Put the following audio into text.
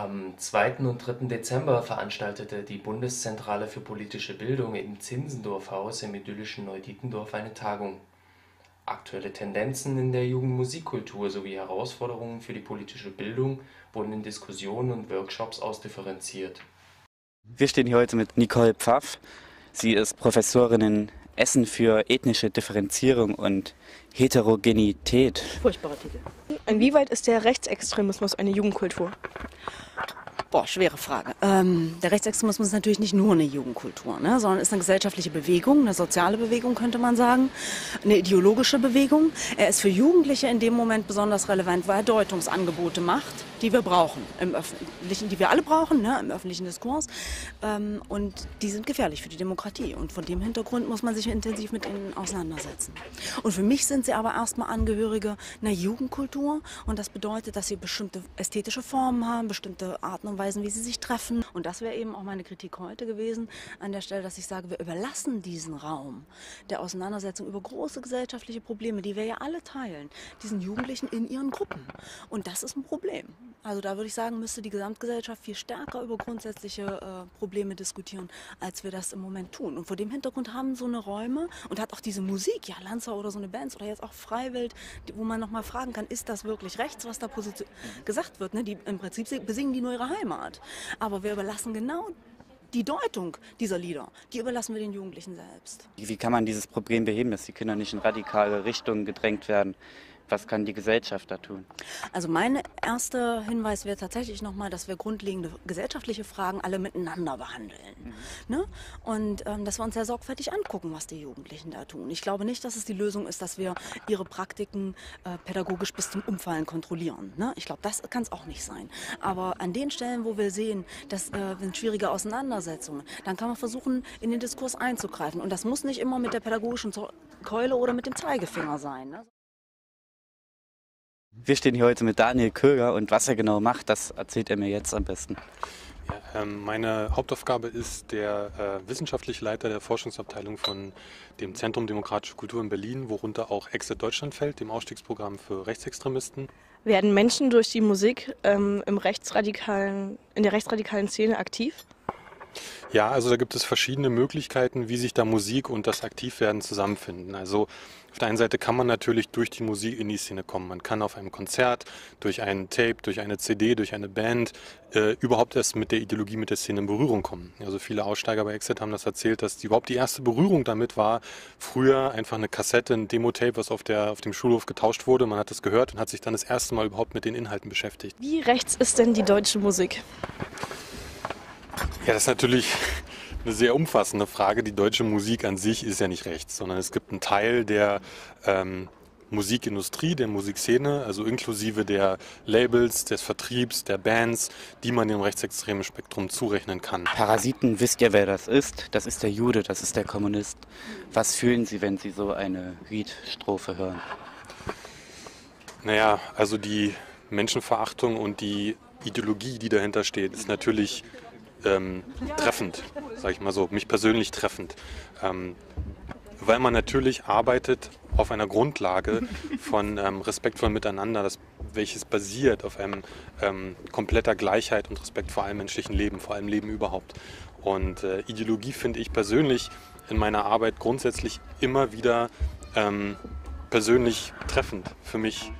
Am 2. und 3. Dezember veranstaltete die Bundeszentrale für politische Bildung im Zinzendorf-Haus im idyllischen Neu-Dietendorf eine Tagung. Aktuelle Tendenzen in der Jugendmusikkultur sowie Herausforderungen für die politische Bildung wurden in Diskussionen und Workshops ausdifferenziert. Wir stehen hier heute mit Nicole Pfaff. Sie ist Professorin in Essen für ethnische Differenzierung und Heterogenität. Furchtbarer Titel. Inwieweit ist der Rechtsextremismus eine Jugendkultur? Boah, schwere Frage. Ähm, der Rechtsextremismus ist natürlich nicht nur eine Jugendkultur, ne, sondern ist eine gesellschaftliche Bewegung, eine soziale Bewegung könnte man sagen, eine ideologische Bewegung. Er ist für Jugendliche in dem Moment besonders relevant, weil er Deutungsangebote macht, die wir brauchen im öffentlichen, die wir alle brauchen, ne, im öffentlichen Diskurs. Ähm, und die sind gefährlich für die Demokratie. Und von dem Hintergrund muss man sich intensiv mit ihnen auseinandersetzen. Und für mich sind sie aber erstmal Angehörige einer Jugendkultur. Und das bedeutet, dass sie bestimmte ästhetische Formen haben, bestimmte Arten und Weisen, wie sie sich treffen. Und das wäre eben auch meine Kritik heute gewesen, an der Stelle, dass ich sage, wir überlassen diesen Raum der Auseinandersetzung über große gesellschaftliche Probleme, die wir ja alle teilen, diesen Jugendlichen in ihren Gruppen. Und das ist ein Problem. Also da würde ich sagen, müsste die Gesamtgesellschaft viel stärker über grundsätzliche äh, Probleme diskutieren, als wir das im Moment tun. Und vor dem Hintergrund haben so eine Räume und hat auch diese Musik, ja, Lanza oder so eine Band oder jetzt auch Freiwild, wo man nochmal fragen kann, ist das wirklich rechts, was da gesagt wird? Ne? Die, Im Prinzip besingen die nur ihre Heimat. Aber wir überlassen genau die Deutung dieser Lieder, die überlassen wir den Jugendlichen selbst. Wie kann man dieses Problem beheben, dass die Kinder nicht in radikale Richtungen gedrängt werden? Was kann die Gesellschaft da tun? Also mein erster Hinweis wäre tatsächlich nochmal, dass wir grundlegende gesellschaftliche Fragen alle miteinander behandeln. Mhm. Ne? Und ähm, dass wir uns sehr sorgfältig angucken, was die Jugendlichen da tun. Ich glaube nicht, dass es die Lösung ist, dass wir ihre Praktiken äh, pädagogisch bis zum Umfallen kontrollieren. Ne? Ich glaube, das kann es auch nicht sein. Aber an den Stellen, wo wir sehen, das äh, sind schwierige Auseinandersetzungen, dann kann man versuchen, in den Diskurs einzugreifen. Und das muss nicht immer mit der pädagogischen Keule oder mit dem Zeigefinger sein. Ne? Wir stehen hier heute mit Daniel Köger und was er genau macht, das erzählt er mir jetzt am besten. Ja, ähm, meine Hauptaufgabe ist der äh, wissenschaftliche Leiter der Forschungsabteilung von dem Zentrum Demokratische Kultur in Berlin, worunter auch Exit Deutschland fällt, dem Ausstiegsprogramm für Rechtsextremisten. Werden Menschen durch die Musik ähm, im rechtsradikalen, in der rechtsradikalen Szene aktiv? Ja, also da gibt es verschiedene Möglichkeiten, wie sich da Musik und das Aktivwerden zusammenfinden. Also auf der einen Seite kann man natürlich durch die Musik in die Szene kommen. Man kann auf einem Konzert, durch einen Tape, durch eine CD, durch eine Band äh, überhaupt erst mit der Ideologie, mit der Szene in Berührung kommen. Also viele Aussteiger bei Exit haben das erzählt, dass die, überhaupt die erste Berührung damit war, früher einfach eine Kassette, ein Demo-Tape, was auf, der, auf dem Schulhof getauscht wurde. Man hat das gehört und hat sich dann das erste Mal überhaupt mit den Inhalten beschäftigt. Wie rechts ist denn die deutsche Musik? Ja, das ist natürlich eine sehr umfassende Frage. Die deutsche Musik an sich ist ja nicht rechts, sondern es gibt einen Teil der ähm, Musikindustrie, der Musikszene, also inklusive der Labels, des Vertriebs, der Bands, die man dem rechtsextremen Spektrum zurechnen kann. Parasiten, wisst ihr, wer das ist? Das ist der Jude, das ist der Kommunist. Was fühlen Sie, wenn Sie so eine Liedstrophe hören? Naja, also die Menschenverachtung und die Ideologie, die dahinter steht, ist natürlich ähm, treffend, sage ich mal so, mich persönlich treffend. Ähm, weil man natürlich arbeitet auf einer Grundlage von ähm, respektvollem Miteinander, das, welches basiert auf einem ähm, kompletter Gleichheit und Respekt vor allem menschlichen Leben, vor allem Leben überhaupt. Und äh, Ideologie finde ich persönlich in meiner Arbeit grundsätzlich immer wieder ähm, persönlich treffend für mich